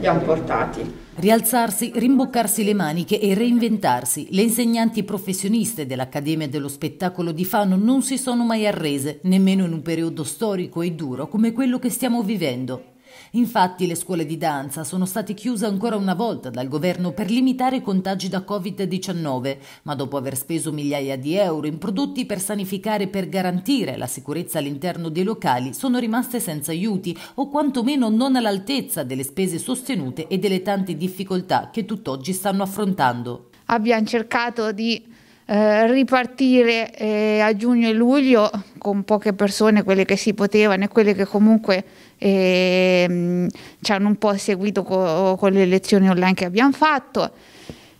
li hanno portati. Rialzarsi, rimboccarsi le maniche e reinventarsi. Le insegnanti professioniste dell'Accademia dello Spettacolo di Fano non si sono mai arrese, nemmeno in un periodo storico e duro come quello che stiamo vivendo. Infatti le scuole di danza sono state chiuse ancora una volta dal governo per limitare i contagi da Covid-19, ma dopo aver speso migliaia di euro in prodotti per sanificare e per garantire la sicurezza all'interno dei locali, sono rimaste senza aiuti o quantomeno non all'altezza delle spese sostenute e delle tante difficoltà che tutt'oggi stanno affrontando. Abbiamo cercato di eh, ripartire eh, a giugno e luglio con poche persone, quelle che si potevano e quelle che comunque eh, ci hanno un po' seguito co con le lezioni online che abbiamo fatto.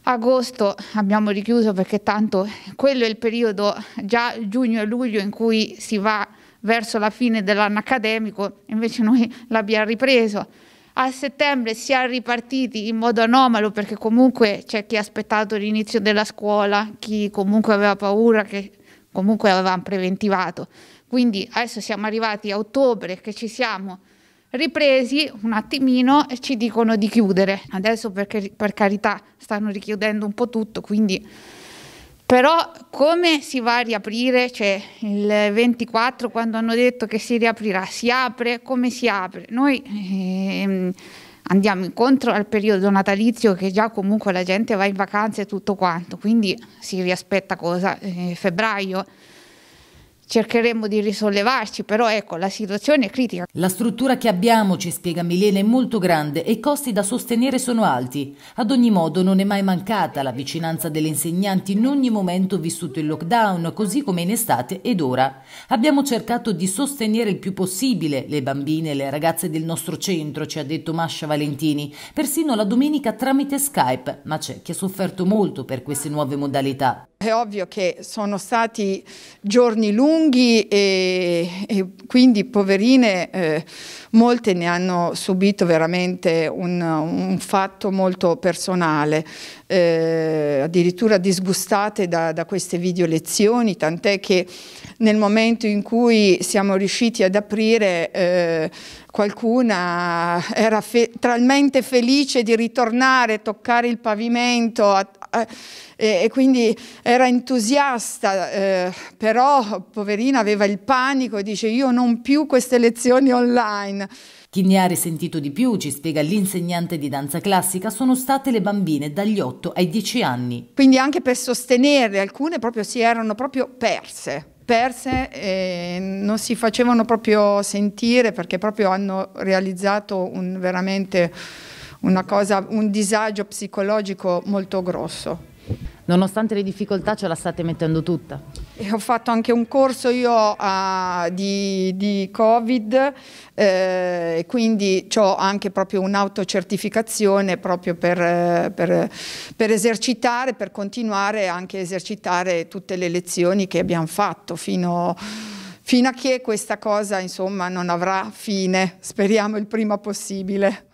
Agosto abbiamo richiuso perché tanto quello è il periodo già giugno e luglio in cui si va verso la fine dell'anno accademico, invece noi l'abbiamo ripreso a settembre si è ripartiti in modo anomalo perché comunque c'è chi ha aspettato l'inizio della scuola, chi comunque aveva paura che comunque avevamo preventivato. Quindi adesso siamo arrivati a ottobre che ci siamo ripresi un attimino e ci dicono di chiudere. Adesso perché per carità stanno richiudendo un po' tutto, quindi però come si va a riaprire? Cioè il 24 quando hanno detto che si riaprirà, si apre, come si apre? Noi ehm, andiamo incontro al periodo natalizio che già comunque la gente va in vacanze e tutto quanto, quindi si riaspetta cosa? Eh, febbraio? Cercheremo di risollevarci, però ecco, la situazione è critica. La struttura che abbiamo, ci spiega Milena, è molto grande e i costi da sostenere sono alti. Ad ogni modo non è mai mancata la vicinanza delle insegnanti in ogni momento vissuto il lockdown, così come in estate ed ora. Abbiamo cercato di sostenere il più possibile le bambine e le ragazze del nostro centro, ci ha detto Mascia Valentini, persino la domenica tramite Skype, ma c'è chi ha sofferto molto per queste nuove modalità. È ovvio che sono stati giorni lunghi e, e quindi poverine, eh, molte ne hanno subito veramente un, un fatto molto personale, eh, addirittura disgustate da, da queste video lezioni, tant'è che nel momento in cui siamo riusciti ad aprire eh, qualcuna era fe talmente felice di ritornare, toccare il pavimento a, a, e, e, quindi era entusiasta, eh, però poverina aveva il panico e dice io non più queste lezioni online. Chi ne ha risentito di più, ci spiega l'insegnante di danza classica, sono state le bambine dagli 8 ai 10 anni. Quindi anche per sostenerle, alcune proprio si erano proprio perse perse e non si facevano proprio sentire perché proprio hanno realizzato un, veramente una cosa, un disagio psicologico molto grosso. Nonostante le difficoltà ce la state mettendo tutta? E ho fatto anche un corso io uh, di, di, Covid eh, quindi ho anche proprio un'autocertificazione proprio per, per, per, esercitare, per continuare anche a esercitare tutte le lezioni che abbiamo fatto fino, fino a che questa cosa insomma non avrà fine, speriamo il prima possibile.